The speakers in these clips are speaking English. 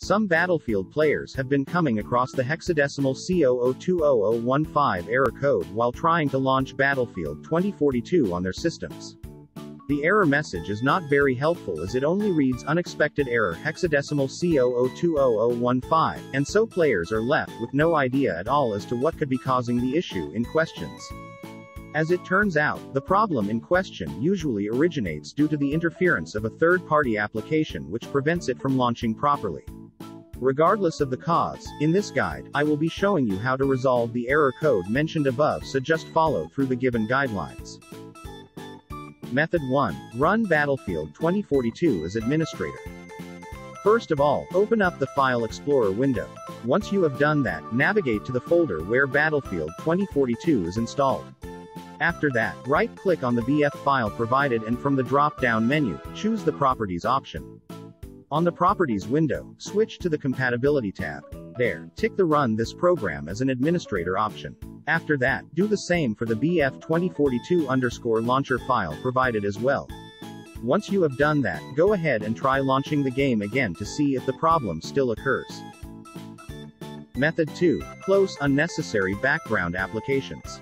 Some Battlefield players have been coming across the hexadecimal C00200015 error code while trying to launch Battlefield 2042 on their systems. The error message is not very helpful as it only reads unexpected error hexadecimal C00200015, and so players are left with no idea at all as to what could be causing the issue in questions. As it turns out, the problem in question usually originates due to the interference of a third-party application which prevents it from launching properly. Regardless of the cause, in this guide, I will be showing you how to resolve the error code mentioned above so just follow through the given guidelines. Method 1. Run Battlefield 2042 as administrator. First of all, open up the File Explorer window. Once you have done that, navigate to the folder where Battlefield 2042 is installed. After that, right-click on the BF file provided and from the drop-down menu, choose the Properties option. On the Properties window, switch to the Compatibility tab. There, tick the Run this program as an administrator option. After that, do the same for the BF 2042 underscore launcher file provided as well. Once you have done that, go ahead and try launching the game again to see if the problem still occurs. Method 2. Close unnecessary background applications.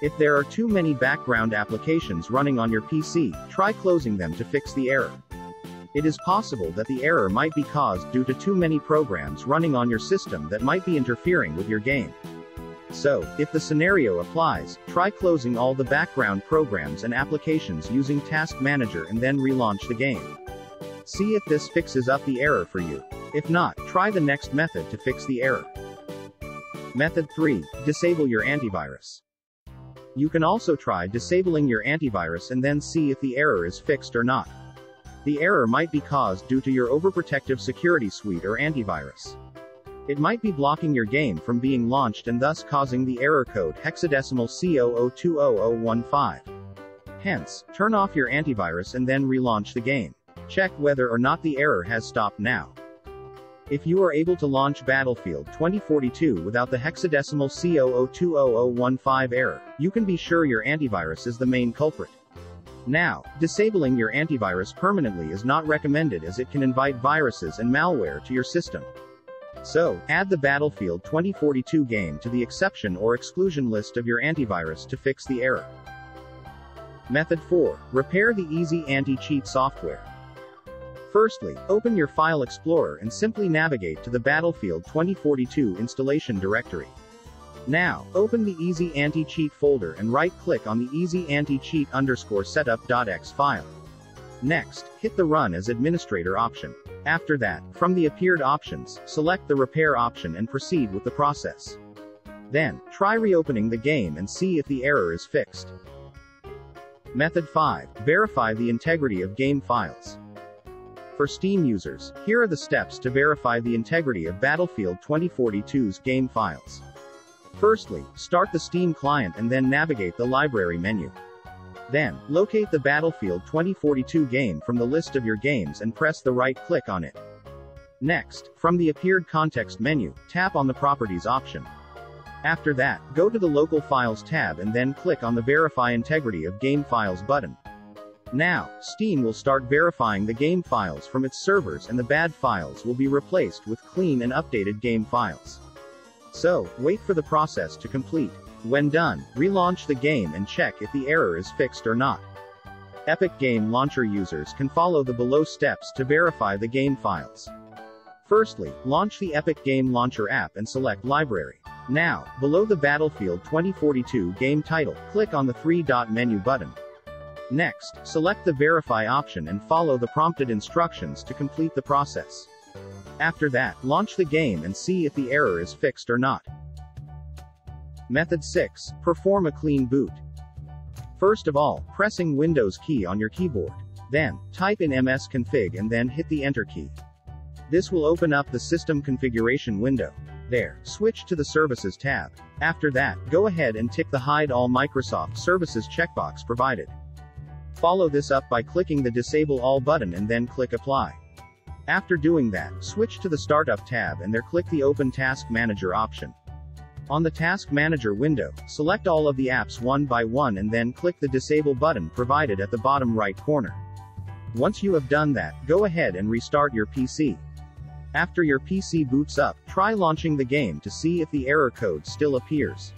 If there are too many background applications running on your PC, try closing them to fix the error. It is possible that the error might be caused due to too many programs running on your system that might be interfering with your game. So, if the scenario applies, try closing all the background programs and applications using Task Manager and then relaunch the game. See if this fixes up the error for you. If not, try the next method to fix the error. Method 3. Disable your antivirus. You can also try disabling your antivirus and then see if the error is fixed or not. The error might be caused due to your overprotective security suite or antivirus. It might be blocking your game from being launched and thus causing the error code hexadecimal C00200015. Hence, turn off your antivirus and then relaunch the game. Check whether or not the error has stopped now. If you are able to launch Battlefield 2042 without the hexadecimal C00200015 error, you can be sure your antivirus is the main culprit. Now, disabling your antivirus permanently is not recommended as it can invite viruses and malware to your system. So, add the Battlefield 2042 game to the exception or exclusion list of your antivirus to fix the error. Method 4. Repair the Easy Anti-Cheat software. Firstly, open your File Explorer and simply navigate to the Battlefield 2042 installation directory. Now, open the Easy Anti-Cheat folder and right-click on the Easy Anti-Cheat underscore setup.exe file. Next, hit the Run as Administrator option. After that, from the appeared options, select the Repair option and proceed with the process. Then, try reopening the game and see if the error is fixed. Method 5. Verify the integrity of game files. For Steam users, here are the steps to verify the integrity of Battlefield 2042's game files. Firstly, start the Steam client and then navigate the library menu. Then, locate the Battlefield 2042 game from the list of your games and press the right click on it. Next, from the appeared context menu, tap on the Properties option. After that, go to the Local Files tab and then click on the Verify Integrity of Game Files button. Now, Steam will start verifying the game files from its servers and the bad files will be replaced with clean and updated game files. So, wait for the process to complete. When done, relaunch the game and check if the error is fixed or not. Epic Game Launcher users can follow the below steps to verify the game files. Firstly, launch the Epic Game Launcher app and select Library. Now, below the Battlefield 2042 game title, click on the three-dot menu button. Next, select the Verify option and follow the prompted instructions to complete the process. After that, launch the game and see if the error is fixed or not. Method 6. Perform a clean boot. First of all, pressing Windows key on your keyboard. Then, type in msconfig and then hit the Enter key. This will open up the system configuration window. There, switch to the Services tab. After that, go ahead and tick the Hide All Microsoft Services checkbox provided. Follow this up by clicking the Disable All button and then click Apply. After doing that, switch to the Startup tab and there click the Open Task Manager option. On the Task Manager window, select all of the apps one by one and then click the Disable button provided at the bottom right corner. Once you have done that, go ahead and restart your PC. After your PC boots up, try launching the game to see if the error code still appears.